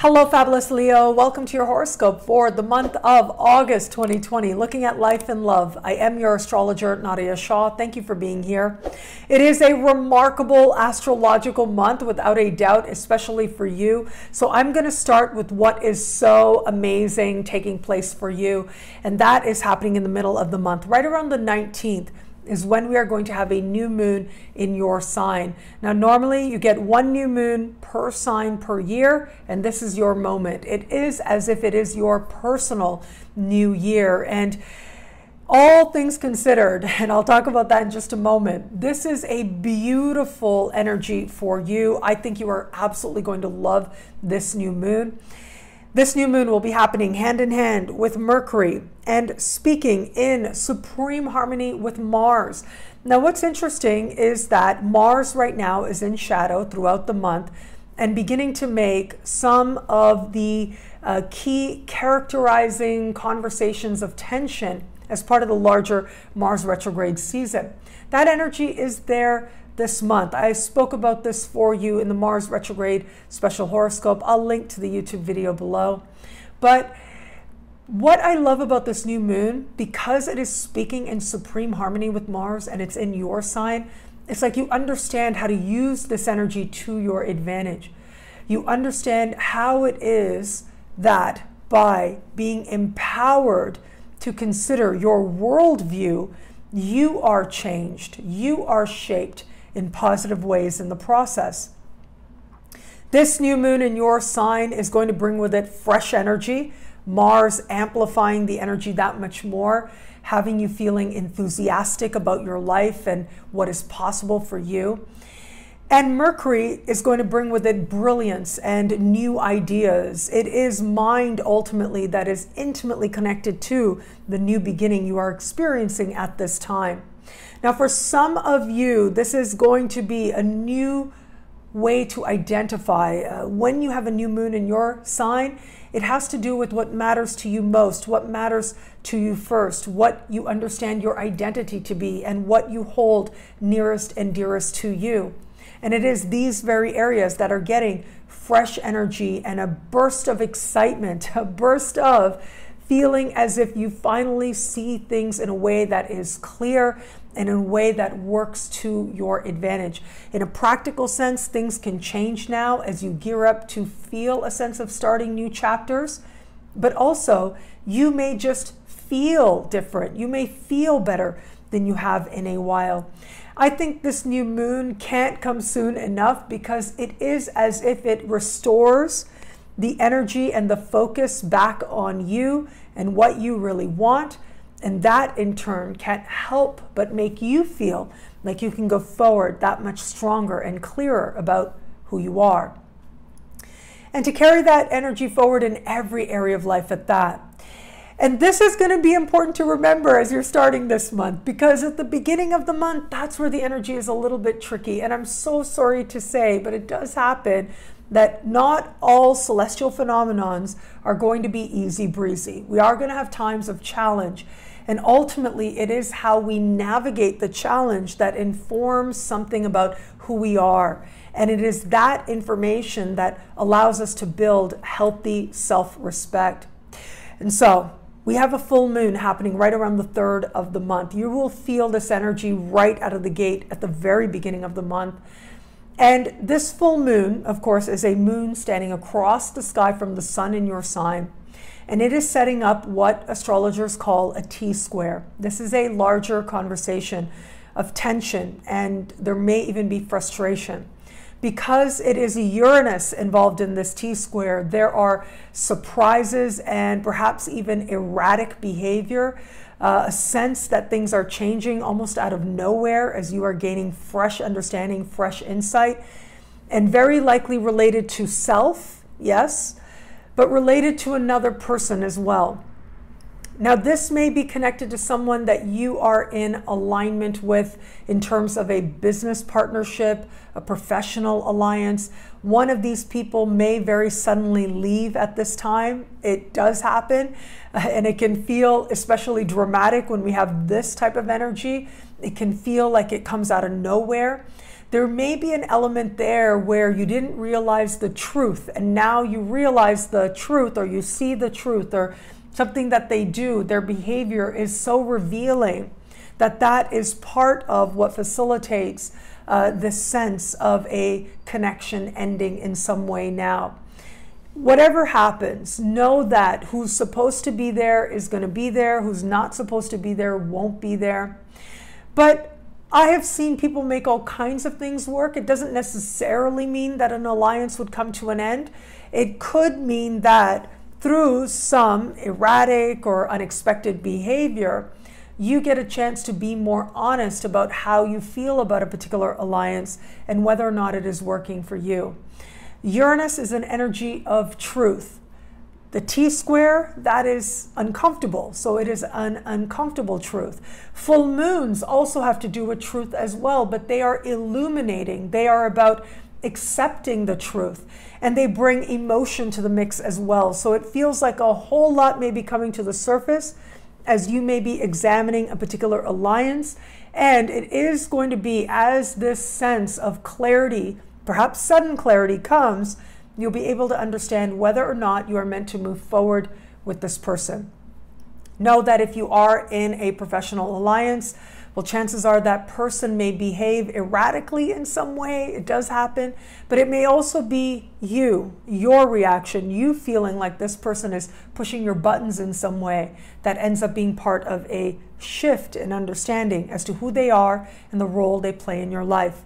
Hello, fabulous Leo. Welcome to your horoscope for the month of August 2020. Looking at life and love. I am your astrologer, Nadiya Shah. Thank you for being here. It is a remarkable astrological month, without a doubt, especially for you. So, I'm going to start with what is so amazing taking place for you. And that is happening in the middle of the month, right around the 19th is when we are going to have a new moon in your sign. Now, normally you get one new moon per sign per year, and this is your moment. It is as if it is your personal new year. And all things considered, and I'll talk about that in just a moment, this is a beautiful energy for you. I think you are absolutely going to love this new moon. This new moon will be happening hand in hand with Mercury and speaking in supreme harmony with Mars. Now, what's interesting is that Mars right now is in shadow throughout the month and beginning to make some of the uh, key characterizing conversations of tension as part of the larger Mars retrograde season. That energy is there this month. I spoke about this for you in the Mars retrograde special horoscope. I'll link to the YouTube video below. But what I love about this new moon, because it is speaking in supreme harmony with Mars and it's in your sign, it's like you understand how to use this energy to your advantage. You understand how it is that by being empowered to consider your worldview, you are changed, you are shaped, in positive ways in the process. This new moon in your sign is going to bring with it fresh energy, Mars amplifying the energy that much more, having you feeling enthusiastic about your life and what is possible for you. And Mercury is going to bring with it brilliance and new ideas. It is mind ultimately that is intimately connected to the new beginning you are experiencing at this time. Now, for some of you, this is going to be a new way to identify. Uh, when you have a new moon in your sign, it has to do with what matters to you most, what matters to you first, what you understand your identity to be, and what you hold nearest and dearest to you. And it is these very areas that are getting fresh energy and a burst of excitement, a burst of feeling as if you finally see things in a way that is clear and in a way that works to your advantage. In a practical sense, things can change now as you gear up to feel a sense of starting new chapters, but also you may just feel different. You may feel better than you have in a while. I think this new moon can't come soon enough because it is as if it restores the energy and the focus back on you and what you really want. And that in turn can't help but make you feel like you can go forward that much stronger and clearer about who you are. And to carry that energy forward in every area of life at that. And this is going to be important to remember as you're starting this month because at the beginning of the month, that's where the energy is a little bit tricky. And I'm so sorry to say, but it does happen that not all celestial phenomenons are going to be easy breezy. We are going to have times of challenge. And ultimately, it is how we navigate the challenge that informs something about who we are. And it is that information that allows us to build healthy self respect. And so, we have a full moon happening right around the third of the month. You will feel this energy right out of the gate at the very beginning of the month. And this full moon, of course, is a moon standing across the sky from the sun in your sign. And it is setting up what astrologers call a T square. This is a larger conversation of tension, and there may even be frustration. Because it is a Uranus involved in this T square, there are surprises and perhaps even erratic behavior uh, a sense that things are changing almost out of nowhere as you are gaining fresh understanding, fresh insight, and very likely related to self, yes, but related to another person as well. Now, this may be connected to someone that you are in alignment with in terms of a business partnership, a professional alliance. One of these people may very suddenly leave at this time. It does happen, and it can feel especially dramatic when we have this type of energy. It can feel like it comes out of nowhere. there may be an element there where you didn't realize the truth and now you realize the truth or you see the truth or something that they do, their behavior is so revealing that that is part of what facilitates uh, this sense of a connection ending in some way now. Whatever happens, know that who's supposed to be there is going to be there, who's not supposed to be there won't be there. But I have seen people make all kinds of things work. It doesn't necessarily mean that an alliance would come to an end. It could mean that through some erratic or unexpected behavior, you get a chance to be more honest about how you feel about a particular alliance and whether or not it is working for you. Uranus is an energy of truth. The T square, that is uncomfortable. So it is an uncomfortable truth. Full moons also have to do with truth as well, but they are illuminating. They are about accepting the truth and they bring emotion to the mix as well. So it feels like a whole lot may be coming to the surface as you may be examining a particular alliance. And it is going to be as this sense of clarity, perhaps sudden clarity, comes, you'll be able to understand whether or not you are meant to move forward with this person. Know that if you are in a professional alliance, well, chances are that person may behave erratically in some way. It does happen, but it may also be you, your reaction, you feeling like this person is pushing your buttons in some way that ends up being part of a shift in understanding as to who they are and the role they play in your life.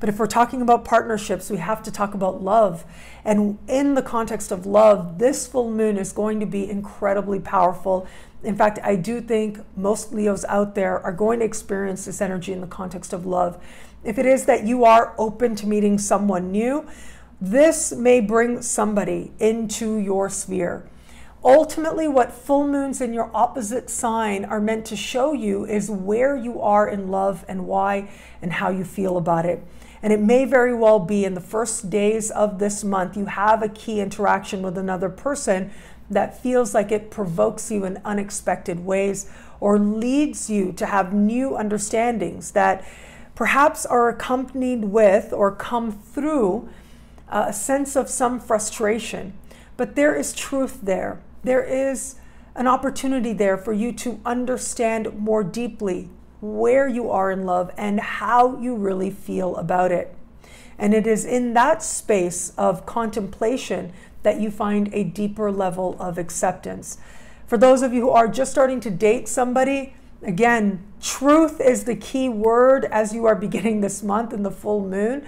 But if we're talking about partnerships, we have to talk about love. And in the context of love, this full moon is going to be incredibly powerful in fact, I do think most Leos out there are going to experience this energy in the context of love. If it is that you are open to meeting someone new, this may bring somebody into your sphere. Ultimately, what full moons in your opposite sign are meant to show you is where you are in love and why and how you feel about it. And it may very well be in the first days of this month, you have a key interaction with another person that feels like it provokes you in unexpected ways or leads you to have new understandings that perhaps are accompanied with or come through uh, a sense of some frustration. But there is truth there. There is an opportunity there for you to understand more deeply where you are in love and how you really feel about it. And it is in that space of contemplation that you find a deeper level of acceptance. For those of you who are just starting to date somebody, again, truth is the key word as you are beginning this month in the full moon,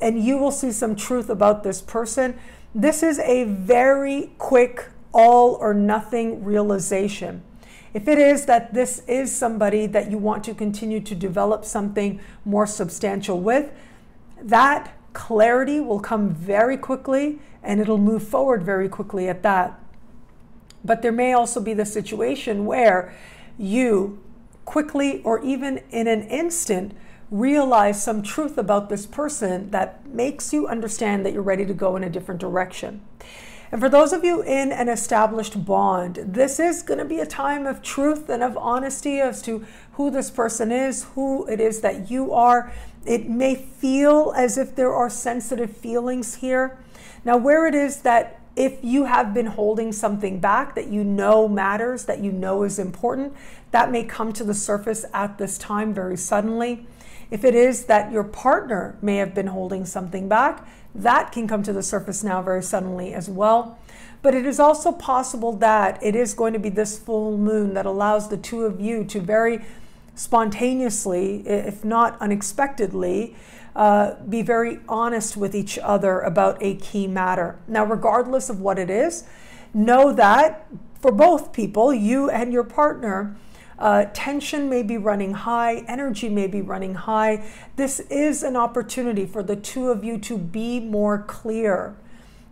and you will see some truth about this person. This is a very quick all or nothing realization. If it is that this is somebody that you want to continue to develop something more substantial with, that clarity will come very quickly and it'll move forward very quickly at that. But there may also be the situation where you quickly or even in an instant realize some truth about this person that makes you understand that you're ready to go in a different direction. And for those of you in an established bond, this is going to be a time of truth and of honesty as to who this person is, who it is that you are. It may feel as if there are sensitive feelings here. Now, where it is that if you have been holding something back that you know matters, that you know is important, that may come to the surface at this time very suddenly. If it is that your partner may have been holding something back, that can come to the surface now very suddenly as well. But it is also possible that it is going to be this full moon that allows the two of you to very spontaneously, if not unexpectedly, uh, be very honest with each other about a key matter. Now, regardless of what it is, know that for both people, you and your partner, uh, tension may be running high, energy may be running high. This is an opportunity for the two of you to be more clear,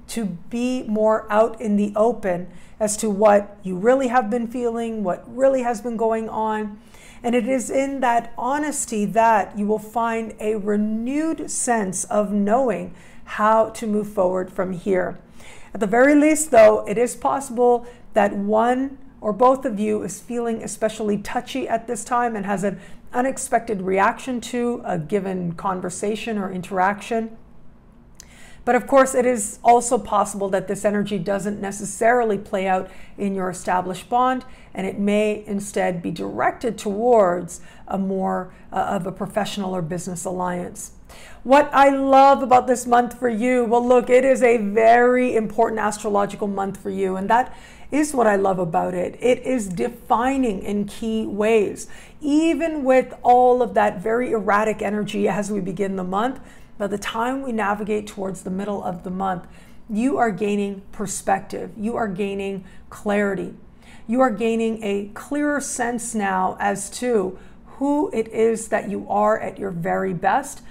to be more out in the open as to what you really have been feeling, what really has been going on. And it is in that honesty that you will find a renewed sense of knowing how to move forward from here. At the very least, though, it is possible that one or both of you is feeling especially touchy at this time and has an unexpected reaction to a given conversation or interaction. But of course, it is also possible that this energy doesn't necessarily play out in your established bond, and it may instead be directed towards a more uh, of a professional or business alliance. What I love about this month for you, well, look, it is a very important astrological month for you, and that is what I love about it. It is defining in key ways. Even with all of that very erratic energy as we begin the month, by the time we navigate towards the middle of the month, you are gaining perspective, you are gaining clarity, you are gaining a clearer sense now as to who it is that you are at your very best,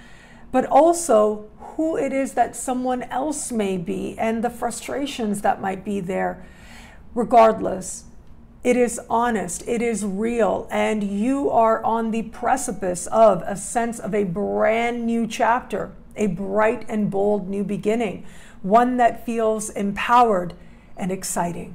but also who it is that someone else may be and the frustrations that might be there. Regardless, it is honest, it is real, and you are on the precipice of a sense of a brand new chapter a bright and bold new beginning, one that feels empowered and exciting.